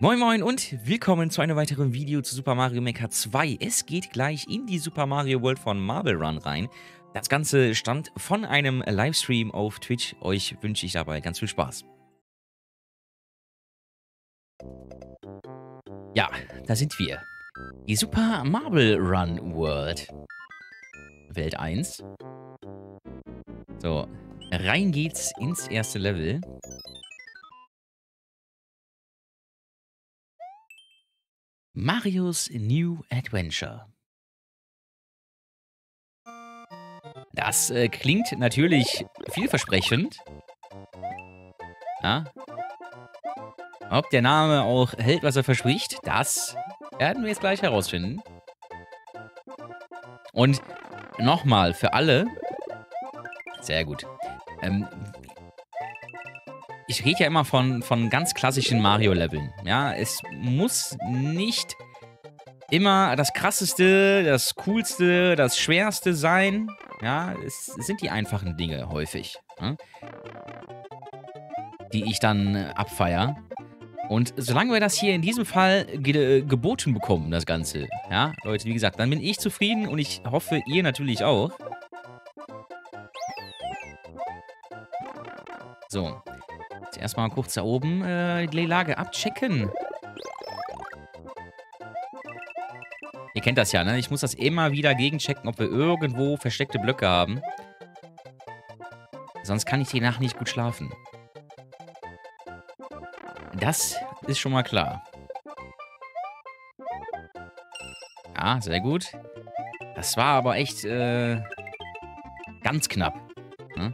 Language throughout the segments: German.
Moin Moin und willkommen zu einem weiteren Video zu Super Mario Maker 2. Es geht gleich in die Super Mario World von Marble Run rein. Das Ganze stammt von einem Livestream auf Twitch. Euch wünsche ich dabei ganz viel Spaß. Ja, da sind wir. Die Super Marble Run World. Welt 1. So, rein geht's ins erste Level. Marios New Adventure. Das äh, klingt natürlich vielversprechend. Ja. Ob der Name auch hält, was er verspricht, das werden wir jetzt gleich herausfinden. Und nochmal für alle. Sehr gut. Ähm, ich rede ja immer von, von ganz klassischen Mario-Leveln. Ja, es muss nicht immer das krasseste, das coolste, das schwerste sein. Ja, es sind die einfachen Dinge häufig, ja, die ich dann äh, abfeier. Und solange wir das hier in diesem Fall ge geboten bekommen, das Ganze, ja, Leute, wie gesagt, dann bin ich zufrieden und ich hoffe, ihr natürlich auch. So, erstmal kurz da oben äh, die Lage abchecken. Ihr kennt das ja, ne? Ich muss das immer wieder gegenchecken, ob wir irgendwo versteckte Blöcke haben. Sonst kann ich die Nacht nicht gut schlafen. Das ist schon mal klar. Ja, sehr gut. Das war aber echt äh, ganz knapp. Ne?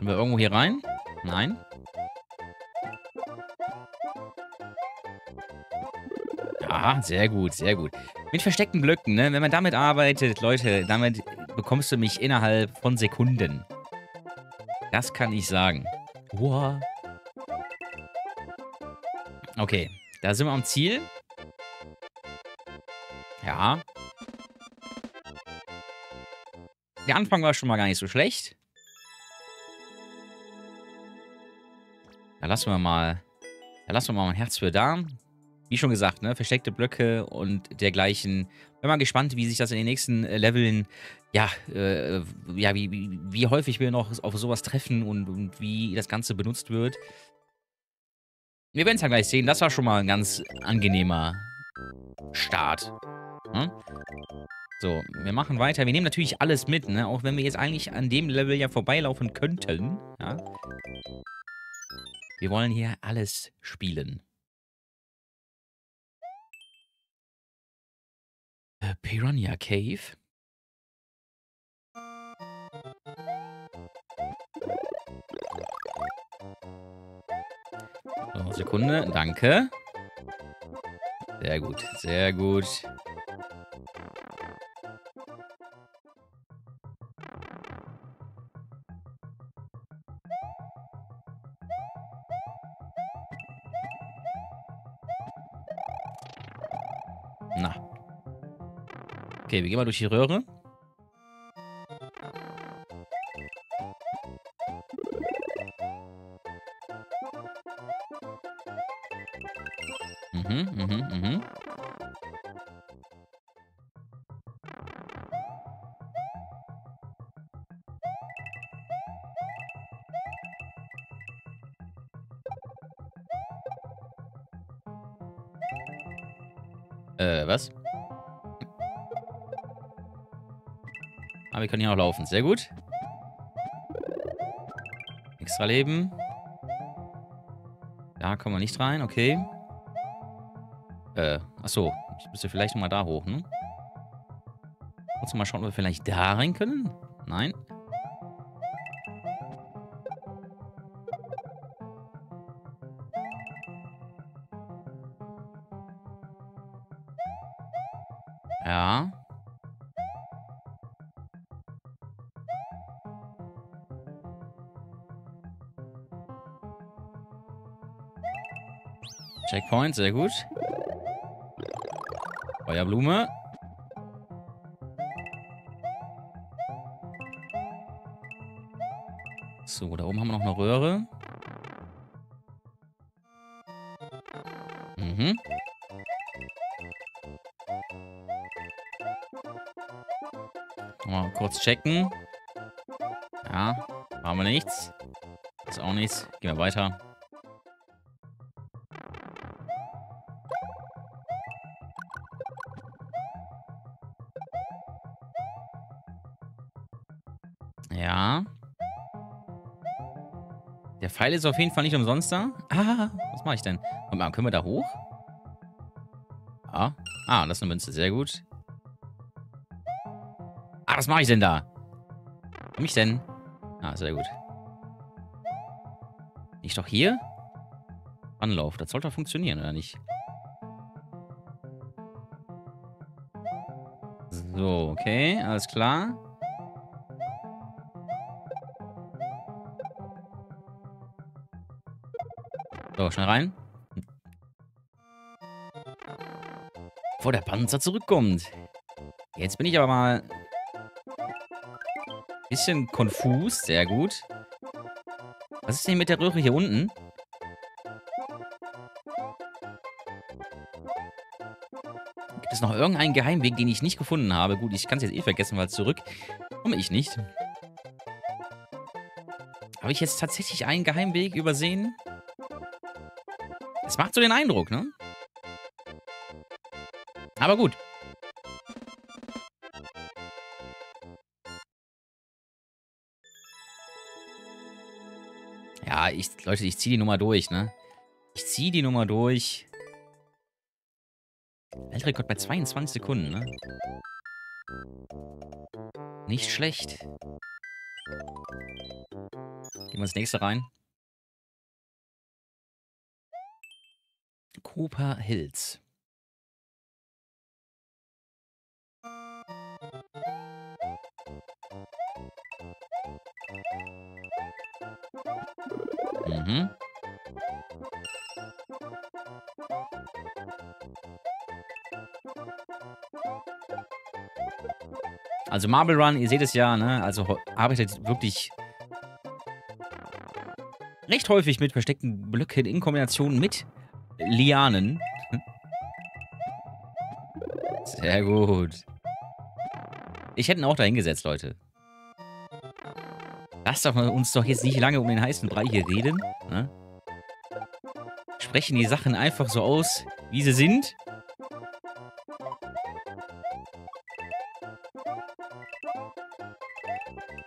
Können wir irgendwo hier rein? Nein. Ja, sehr gut, sehr gut. Mit versteckten Blöcken, ne? Wenn man damit arbeitet, Leute, damit bekommst du mich innerhalb von Sekunden. Das kann ich sagen. Wow. Okay, da sind wir am Ziel. Ja. Der Anfang war schon mal gar nicht so schlecht. Lassen wir mal, da lassen wir mal ein Herz für da. Wie schon gesagt, ne, versteckte Blöcke und dergleichen. Bin mal gespannt, wie sich das in den nächsten äh, Leveln, ja, äh, ja, wie, wie, wie, häufig wir noch auf sowas treffen und, und wie das Ganze benutzt wird. Wir werden es ja gleich sehen. Das war schon mal ein ganz angenehmer Start. Hm? So, wir machen weiter. Wir nehmen natürlich alles mit, ne? Auch wenn wir jetzt eigentlich an dem Level ja vorbeilaufen könnten. Ja? Wir wollen hier alles spielen. Äh, Piranha Cave. Sekunde, danke. Sehr gut, sehr gut. Wir gehen mal durch die Röhre. Mhm, mhm, mhm. Äh, was? Ah, wir können hier auch laufen. Sehr gut. Extra Leben. Da kommen wir nicht rein, okay. Äh, achso. Ich müsste vielleicht nochmal da hoch, ne? Kurz mal schauen, ob wir vielleicht da rein können. Point, sehr gut. Feuerblume. So, da oben haben wir noch eine Röhre. Mhm. Mal kurz checken. Ja, haben wir nichts. Ist auch nichts. Gehen wir weiter. Der Pfeil ist auf jeden Fall nicht umsonst da. Ah, was mache ich denn? Mal, können wir da hoch? Ah, ah, das ist eine Münze. Sehr gut. Ah, was mache ich denn da? Komm ich denn? Ah, sehr gut. Nicht doch hier? Anlauf. Das sollte doch funktionieren, oder nicht? So, okay. Alles klar. So, schnell rein. Bevor der Panzer zurückkommt. Jetzt bin ich aber mal... Bisschen konfus. Sehr gut. Was ist denn mit der Röhre hier unten? Gibt es noch irgendeinen Geheimweg, den ich nicht gefunden habe? Gut, ich kann es jetzt eh vergessen, weil zurück komme ich nicht. Habe ich jetzt tatsächlich einen Geheimweg übersehen? Es macht so den Eindruck, ne? Aber gut. Ja, ich, Leute, ich ziehe die Nummer durch, ne? Ich ziehe die Nummer durch. Weltrekord bei 22 Sekunden, ne? Nicht schlecht. Gehen wir ins nächste rein. Cooper Hills. Mhm. Also Marble Run, ihr seht es ja, ne? Also arbeitet wirklich recht häufig mit versteckten Blöcken in Kombination mit Lianen. Sehr gut. Ich hätte ihn auch da hingesetzt, Leute. Lasst doch uns doch jetzt nicht lange um den heißen Brei hier reden. Ne? Sprechen die Sachen einfach so aus, wie sie sind.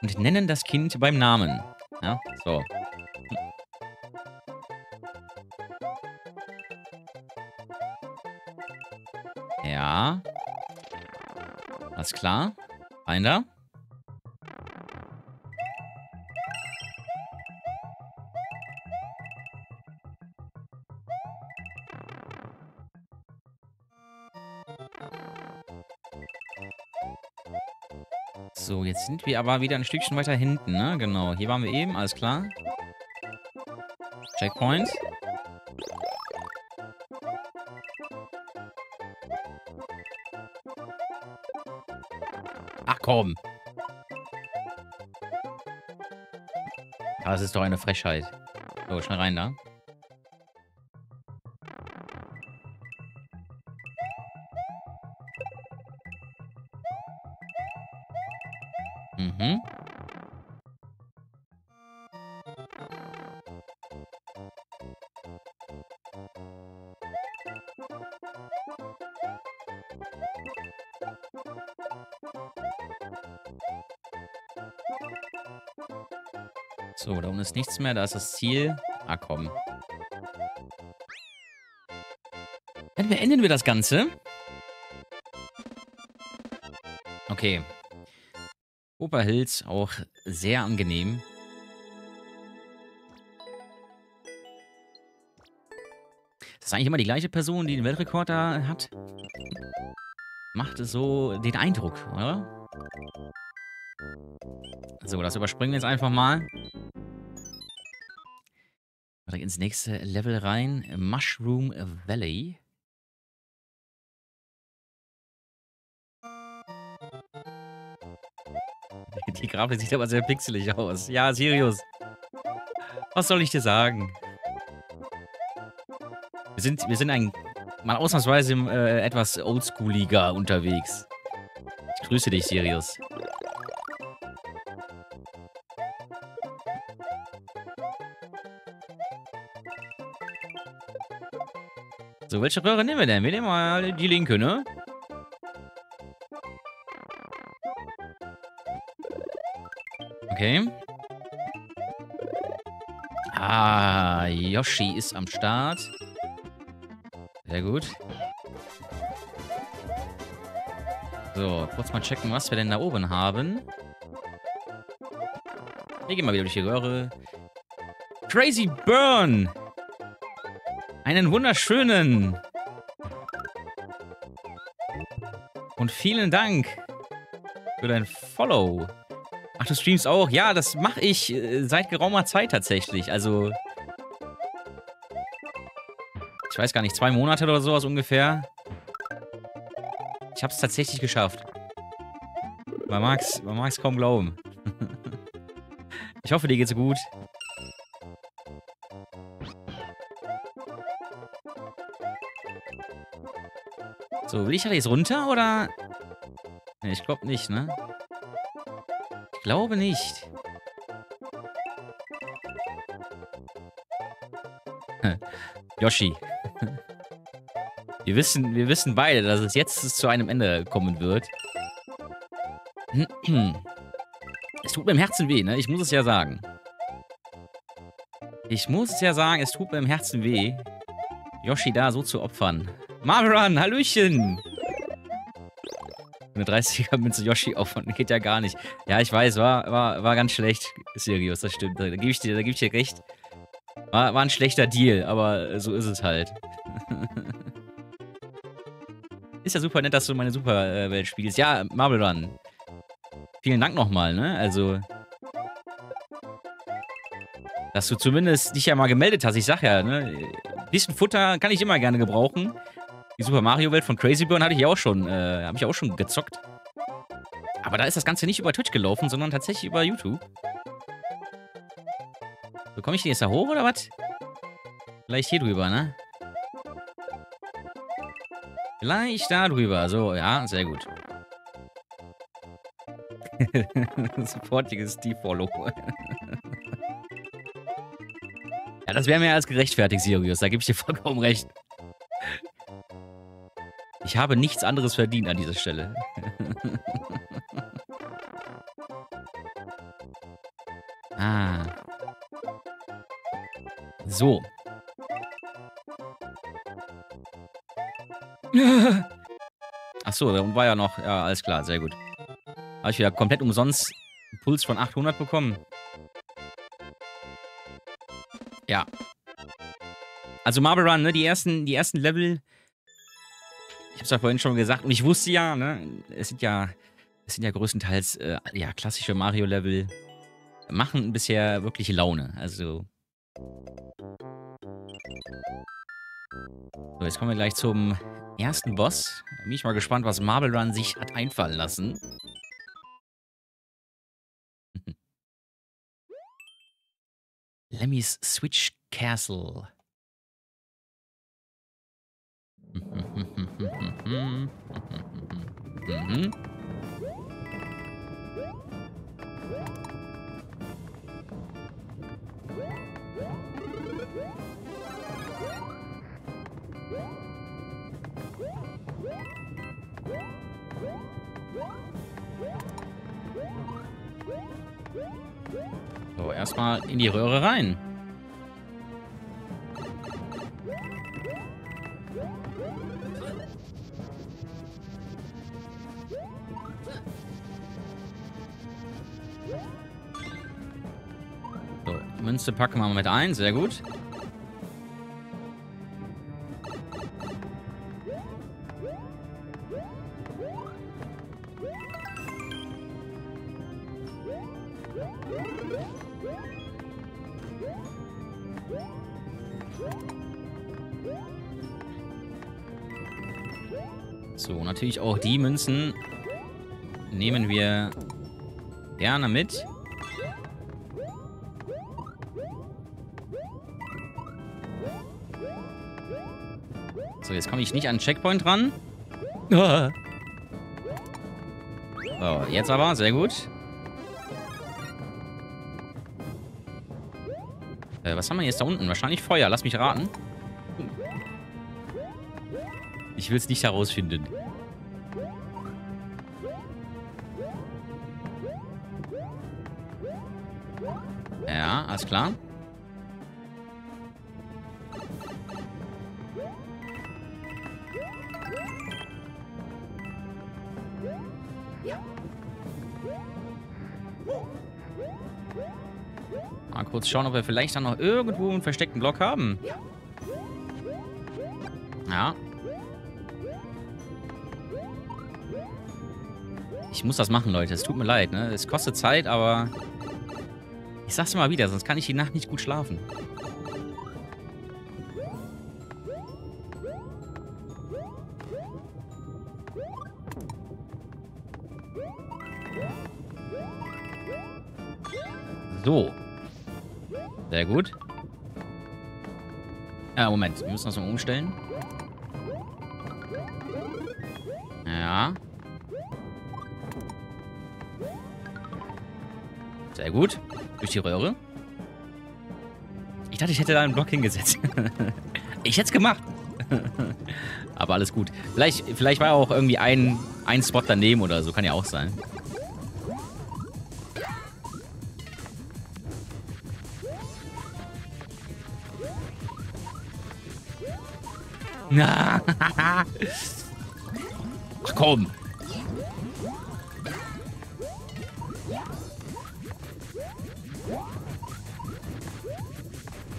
Und nennen das Kind beim Namen. Ja, so. Alles klar. Rein da. So, jetzt sind wir aber wieder ein Stückchen weiter hinten, ne? Genau, hier waren wir eben, alles klar. Checkpoint. Komm. Das ist doch eine Frechheit. So, schnell rein da. Mhm. So, da unten ist nichts mehr. Da ist das Ziel. Ah, komm. Dann beenden wir das Ganze. Okay. Oberhills auch sehr angenehm. Das ist eigentlich immer die gleiche Person, die den Weltrekord da hat. Macht so den Eindruck, oder? So, das überspringen wir jetzt einfach mal. Ins nächste Level rein. Mushroom Valley. Die Grafik sieht aber sehr pixelig aus. Ja, Sirius. Was soll ich dir sagen? Wir sind, wir sind ein, mal ausnahmsweise äh, etwas oldschooliger unterwegs. Ich grüße dich, Sirius. So, welche Röhre nehmen wir denn? Wir nehmen mal die linke, ne? Okay. Ah, Yoshi ist am Start. Sehr gut. So, kurz mal checken, was wir denn da oben haben. Wir gehen mal wieder durch die Röhre. Crazy Burn! Einen wunderschönen. Und vielen Dank für dein Follow. Ach, du streamst auch? Ja, das mache ich äh, seit geraumer Zeit tatsächlich. Also, ich weiß gar nicht, zwei Monate oder sowas ungefähr. Ich habe es tatsächlich geschafft. Man mag es man kaum glauben. ich hoffe, dir geht's gut. So, will ich da jetzt runter oder? Ne, ich glaube nicht, ne? Ich glaube nicht. Yoshi. Wir wissen, wir wissen beide, dass es jetzt zu einem Ende kommen wird. Es tut mir im Herzen weh, ne? Ich muss es ja sagen. Ich muss es ja sagen, es tut mir im Herzen weh, Yoshi da so zu opfern. Marveran, Hallöchen! Eine 30er Münze Yoshi opfern, geht ja gar nicht. Ja, ich weiß, war, war, war ganz schlecht, Sirius, das stimmt. Da, da gebe ich, dir, geb ich dir recht. War, war ein schlechter Deal, aber so ist es halt. ist ja super nett, dass du meine Superwelt spielst. Ja, Marble Run. Vielen Dank nochmal, ne? Also, dass du zumindest dich ja mal gemeldet hast. Ich sag ja, ne? Bisschen Futter kann ich immer gerne gebrauchen. Die Super Mario Welt von Crazy Burn hatte ich auch schon, äh, habe ich auch schon gezockt. Aber da ist das Ganze nicht über Twitch gelaufen, sondern tatsächlich über YouTube. Bekomme ich den jetzt da hoch oder was? Vielleicht hier drüber, ne? Vielleicht da drüber. So, ja, sehr gut. Sofortiges Defollow. ja, das wäre mir als gerechtfertigt, Sirius. Da gebe ich dir vollkommen recht. Ich habe nichts anderes verdient an dieser Stelle. ah. So. Achso, da war ja noch... Ja, alles klar, sehr gut. Habe ich wieder komplett umsonst einen Puls von 800 bekommen. Ja. Also Marble Run, ne, die ersten, die ersten Level ich habe es ja vorhin schon gesagt und ich wusste ja, ne, es sind ja, es sind ja größtenteils äh, ja, klassische Mario-Level. Machen bisher wirklich Laune. Also. So, jetzt kommen wir gleich zum ersten Boss. Bin ich mal gespannt, was Marble Run sich hat einfallen lassen. Lemmys Switch Castle. Mhm. So, erstmal in die Röhre rein. Münze packen wir mal mit ein. Sehr gut. So, natürlich auch die Münzen nehmen wir gerne mit. So, jetzt komme ich nicht an Checkpoint ran. So, jetzt aber, sehr gut. Äh, was haben wir jetzt da unten? Wahrscheinlich Feuer, lass mich raten. Ich will es nicht herausfinden. Ja, alles klar. Mal kurz schauen, ob wir vielleicht dann noch irgendwo einen versteckten Block haben. Ja. Ich muss das machen, Leute. Es tut mir leid, ne? Es kostet Zeit, aber... Ich sag's mal wieder, sonst kann ich die Nacht nicht gut schlafen. So. Sehr gut. Ja, Moment. Wir müssen das mal umstellen. Ja. Sehr gut. Durch die Röhre. Ich dachte, ich hätte da einen Block hingesetzt. ich hätte es gemacht. Aber alles gut. Vielleicht, vielleicht war auch irgendwie ein, ein Spot daneben oder so. Kann ja auch sein. Ach komm.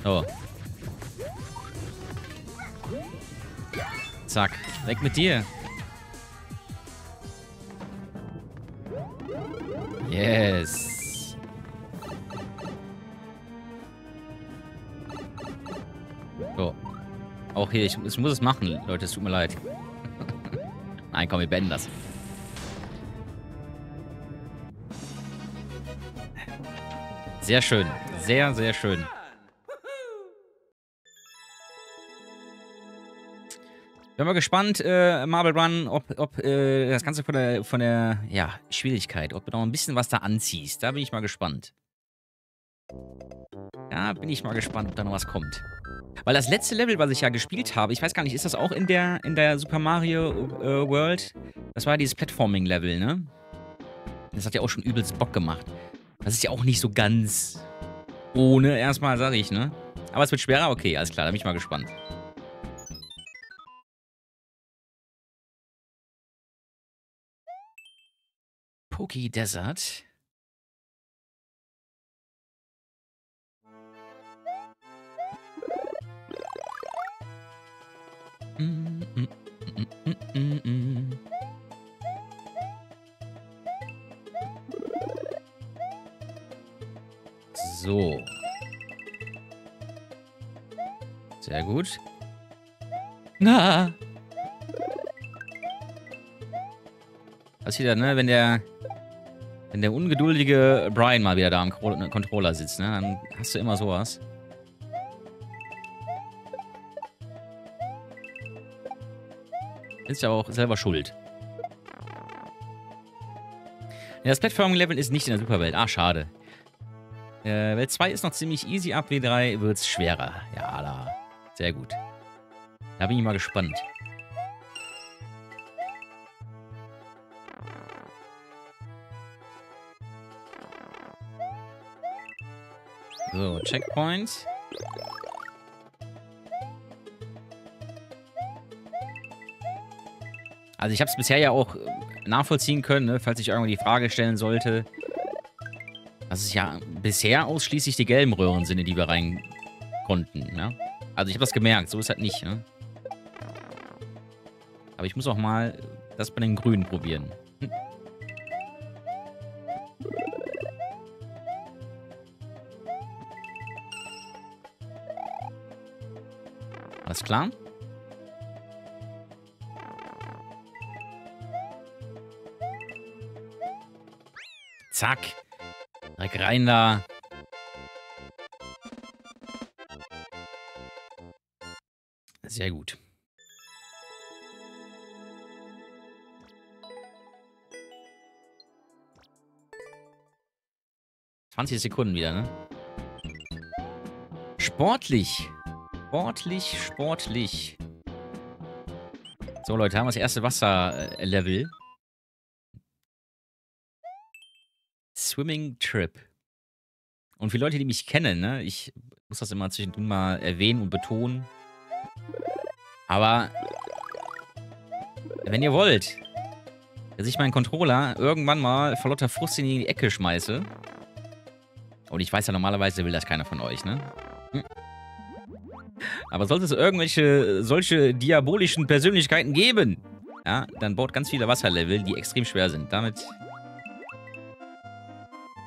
So. Zack. Weg mit dir. Yes. Auch hier, ich, ich muss es machen, Leute, es tut mir leid. Nein, komm, wir beenden das. Sehr schön. Sehr, sehr schön. Bin mal gespannt, äh, Marble Run, ob, ob äh, das Ganze von der, von der ja, Schwierigkeit, ob du noch ein bisschen was da anziehst. Da bin ich mal gespannt. Da bin ich mal gespannt, ob da noch was kommt. Weil das letzte Level, was ich ja gespielt habe, ich weiß gar nicht, ist das auch in der, in der Super Mario äh, World? Das war dieses Platforming-Level, ne? Das hat ja auch schon übelst Bock gemacht. Das ist ja auch nicht so ganz ohne, erstmal, sag ich, ne? Aber es wird schwerer? Okay, alles klar, da bin ich mal gespannt. Poki Desert. So. Sehr gut. Na. Das wieder, ne, wenn der wenn der ungeduldige Brian mal wieder da am Controller sitzt, ne, dann hast du immer sowas. Ist ja auch selber schuld. Das Platforming-Level ist nicht in der Superwelt. Ah, schade. Äh, Welt 2 ist noch ziemlich easy. Ab W3 wird es schwerer. Ja, da. Sehr gut. Da bin ich mal gespannt. So, Checkpoint. Also ich habe es bisher ja auch äh, nachvollziehen können, ne, falls ich irgendwann die Frage stellen sollte. Dass es ja bisher ausschließlich die gelben Röhren sind, in die wir rein konnten. Ne? Also ich habe das gemerkt, so ist halt nicht. Ne? Aber ich muss auch mal das bei den grünen probieren. klar. Zack. Direkt rein da. Sehr gut. Zwanzig Sekunden wieder, ne? Sportlich. Sportlich, sportlich. So, Leute, haben wir das erste Wasserlevel. Swimming Trip. Und für Leute, die mich kennen, ne, ich muss das immer zwischendurch mal erwähnen und betonen. Aber wenn ihr wollt, dass ich meinen Controller irgendwann mal vor lauter Frust in die Ecke schmeiße. Und ich weiß ja, normalerweise will das keiner von euch, ne? Hm. Aber sollte es irgendwelche solche diabolischen Persönlichkeiten geben, ja, dann baut ganz viele Wasserlevel, die extrem schwer sind. Damit,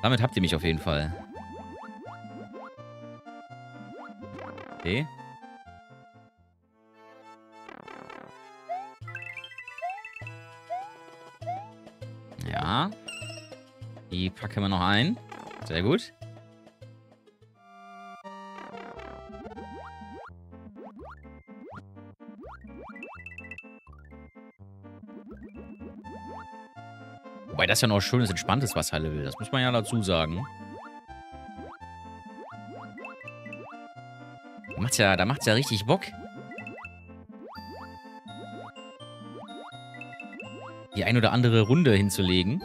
damit habt ihr mich auf jeden Fall. Okay. Ja. Die packen wir noch ein. Sehr gut. Wobei das ja noch schönes, entspanntes Wasserlevel. Das muss man ja dazu sagen. Da macht's ja, da macht's ja richtig Bock. Die ein oder andere Runde hinzulegen.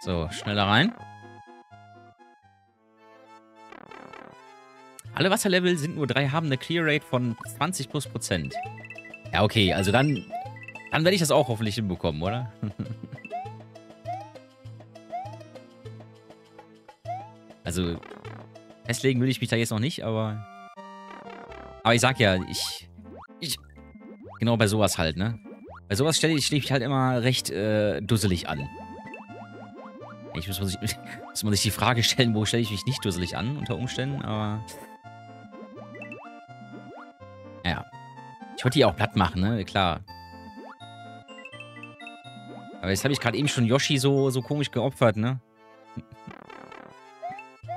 So, schneller rein. Alle Wasserlevel sind nur drei, haben eine Clear Rate von 20 plus Prozent. Ja, okay, also dann, dann werde ich das auch hoffentlich hinbekommen, oder? also, festlegen will ich mich da jetzt noch nicht, aber... Aber ich sag ja, ich... ich genau bei sowas halt, ne? Bei sowas stelle ich, ich halt immer recht äh, dusselig an. Ich muss, muss, muss man sich die Frage stellen, wo stelle ich mich nicht dusselig an, unter Umständen, aber... Ich wollte die auch platt machen, ne? Klar. Aber jetzt habe ich gerade eben schon Yoshi so, so komisch geopfert, ne?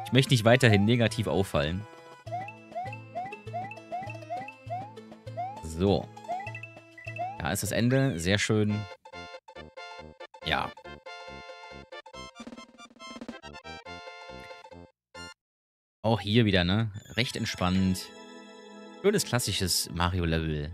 Ich möchte nicht weiterhin negativ auffallen. So. Da ist das Ende. Sehr schön. Ja. Auch hier wieder, ne? Recht entspannt. Schönes klassisches Mario-Level.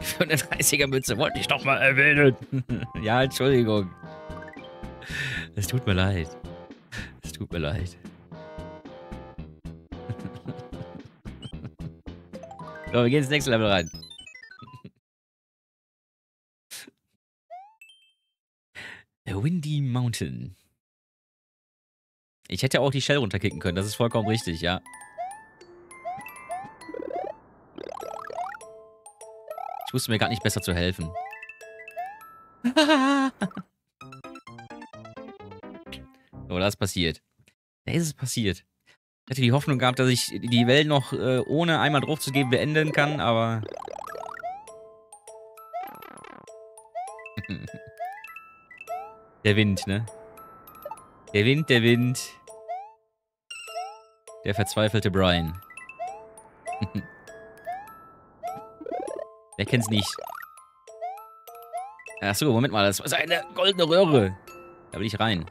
Für eine 30er-Mütze wollte ich doch mal erwähnen. ja, Entschuldigung. Es tut mir leid. Es tut mir leid. so, wir gehen ins nächste Level rein. The Windy Mountain. Ich hätte auch die Shell runterkicken können, das ist vollkommen richtig, ja. Ich wusste mir gar nicht besser zu helfen. so, das ist passiert. Da ist es passiert. Ich hatte die Hoffnung gehabt, dass ich die Welt noch äh, ohne einmal drauf zu geben beenden kann, aber... der Wind, ne? Der Wind, der Wind. Der verzweifelte Brian. Wer kennt's nicht? Achso, Moment mal, das ist eine goldene Röhre. Da will ich rein.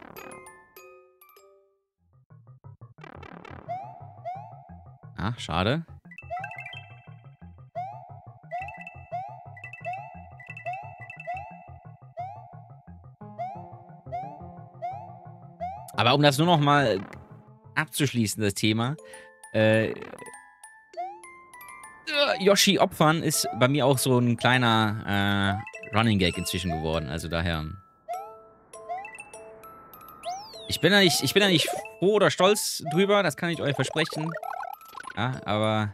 Ah, schade. Aber um das nur noch mal abzuschließen, das Thema. Äh, Yoshi opfern ist bei mir auch so ein kleiner äh, Running Gag inzwischen geworden. Also daher. Ich bin, da nicht, ich bin da nicht froh oder stolz drüber, das kann ich euch versprechen. Ja, aber.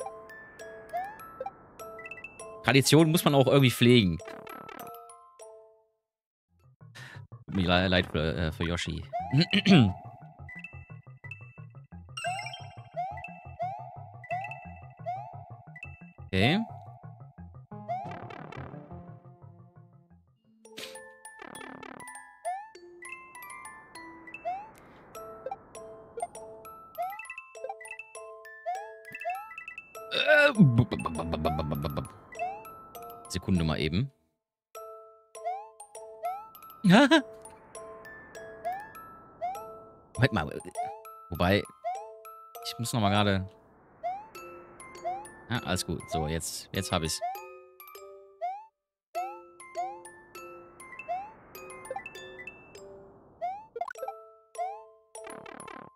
Tradition muss man auch irgendwie pflegen. Mir leid für, äh, für Yoshi. Okay. Sekunde mal eben. Moment mal. Wobei, ich muss noch mal gerade... Ja, alles gut. So, jetzt, jetzt habe ich's.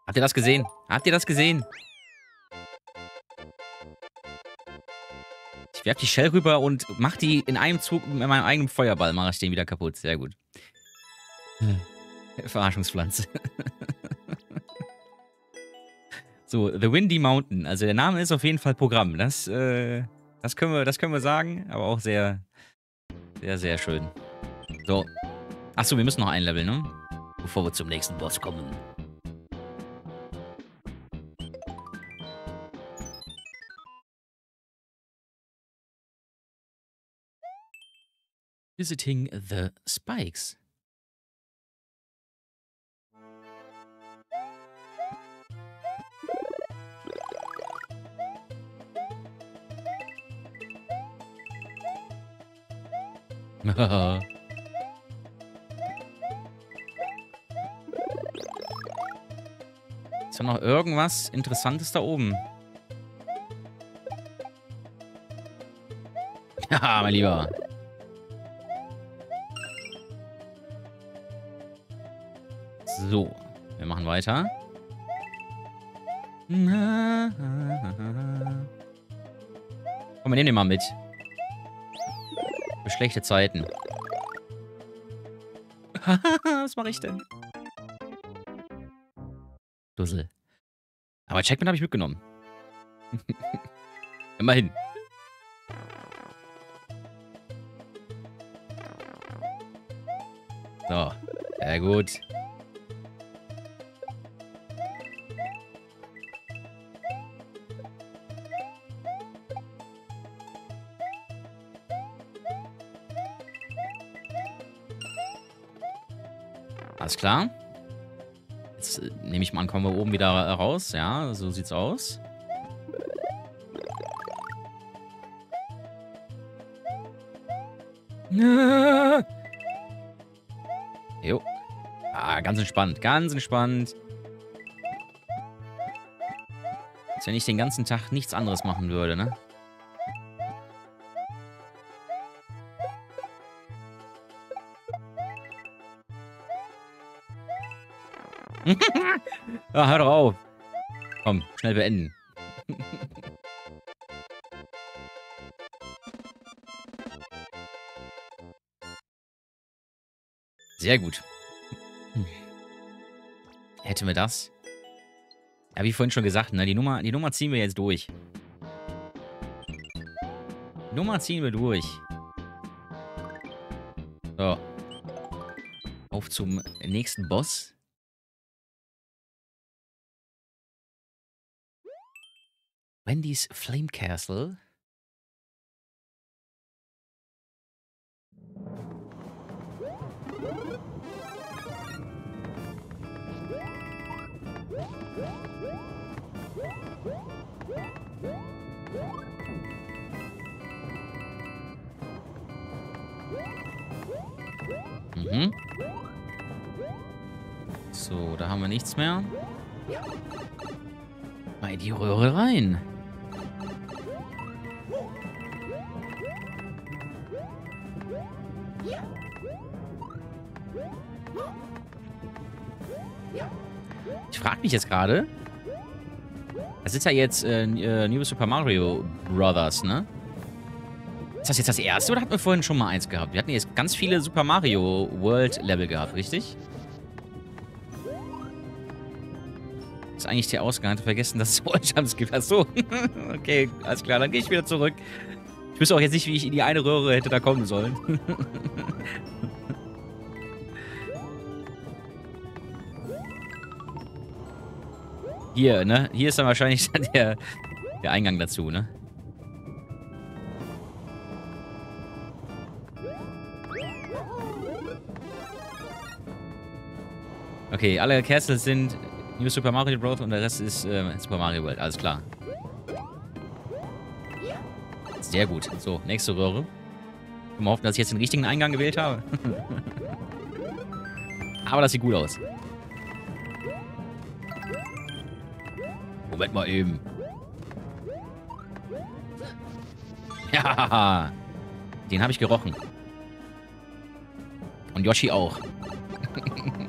Habt ihr das gesehen? Habt ihr das gesehen? Ich werf die Shell rüber und mach die in einem Zug mit meinem eigenen Feuerball, mache ich den wieder kaputt. Sehr gut. Verarschungspflanze. so, The Windy Mountain. Also der Name ist auf jeden Fall Programm. Das, äh, das, können, wir, das können wir sagen, aber auch sehr, sehr, sehr schön. So. Achso, wir müssen noch ein Level, ne? Bevor wir zum nächsten Boss kommen. Visiting the Spikes. Ist da noch irgendwas Interessantes da oben? Ja, mein Lieber. So, wir machen weiter. Komm, wir nehmen den mal mit. Schlechte Zeiten. Was mache ich denn? Dussel. Aber Checkman habe ich mitgenommen. Immerhin. So, sehr gut. Klar. Jetzt äh, nehme ich mal an, kommen wir oben wieder raus. Ja, so sieht's aus. Jo. Ah, ganz entspannt. Ganz entspannt. Als wenn ich den ganzen Tag nichts anderes machen würde, ne? ja, hör doch auf. Komm, schnell beenden. Sehr gut. Hätten wir das? Ja, wie vorhin schon gesagt, ne? Die Nummer, die Nummer ziehen wir jetzt durch. Die Nummer ziehen wir durch. So. Auf zum nächsten Boss. Wendy's Flame Castle. Mhm. So, da haben wir nichts mehr. Mal in die Röhre rein. Ich frage mich jetzt gerade. Das ist ja jetzt äh, äh, New Super Mario Brothers, ne? Ist das jetzt das erste oder hatten wir vorhin schon mal eins gehabt? Wir hatten jetzt ganz viele Super Mario World Level gehabt, richtig? ist eigentlich der Ausgang. Hatte vergessen, dass es Walljumps gibt. Achso. okay, alles klar. Dann gehe ich wieder zurück. Ich wüsste auch jetzt nicht, wie ich in die eine Röhre hätte da kommen sollen. Hier, ne? Hier ist dann wahrscheinlich der, der Eingang dazu, ne? Okay, alle Castles sind New Super Mario Bros. und der Rest ist äh, Super Mario World. Alles klar. Sehr gut. So, nächste Röhre. Mal hoffen, dass ich jetzt den richtigen Eingang gewählt habe. Aber das sieht gut aus. Moment mal eben. Ja, den habe ich gerochen. Und Yoshi auch.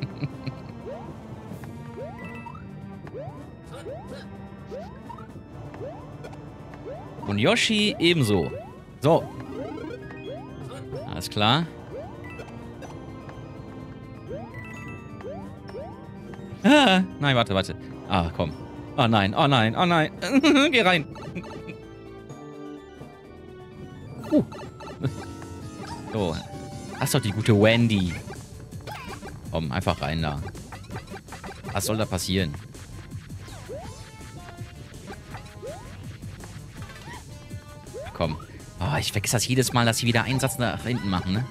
Und Yoshi ebenso. So. Alles klar. Ah, nein, warte, warte. Ah, komm. Oh nein, oh nein, oh nein. Geh rein. Uh. So. Das ist doch die gute Wendy. Komm, einfach rein da. Was soll da passieren? Oh, ich vergesse das jedes Mal, dass sie wieder einen Satz nach hinten machen, ne?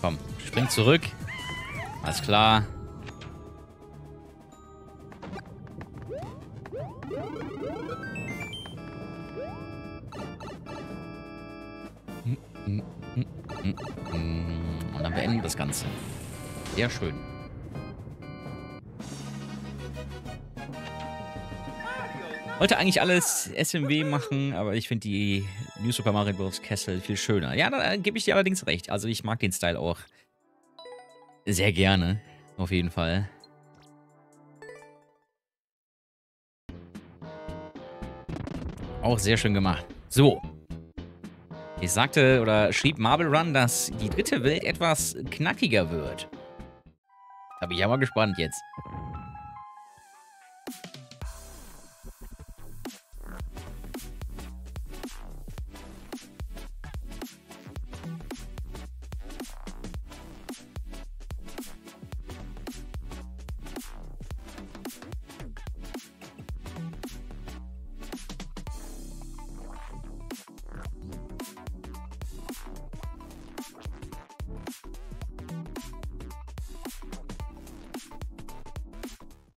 Komm, spring zurück. Alles klar. Sehr schön. Wollte eigentlich alles SMW machen, aber ich finde die New Super Mario Bros. Castle viel schöner. Ja, da gebe ich dir allerdings recht. Also ich mag den Style auch sehr gerne. Auf jeden Fall. Auch sehr schön gemacht. So. Ich sagte oder schrieb Marble Run, dass die dritte Welt etwas knackiger wird. Da bin ich ja mal gespannt jetzt.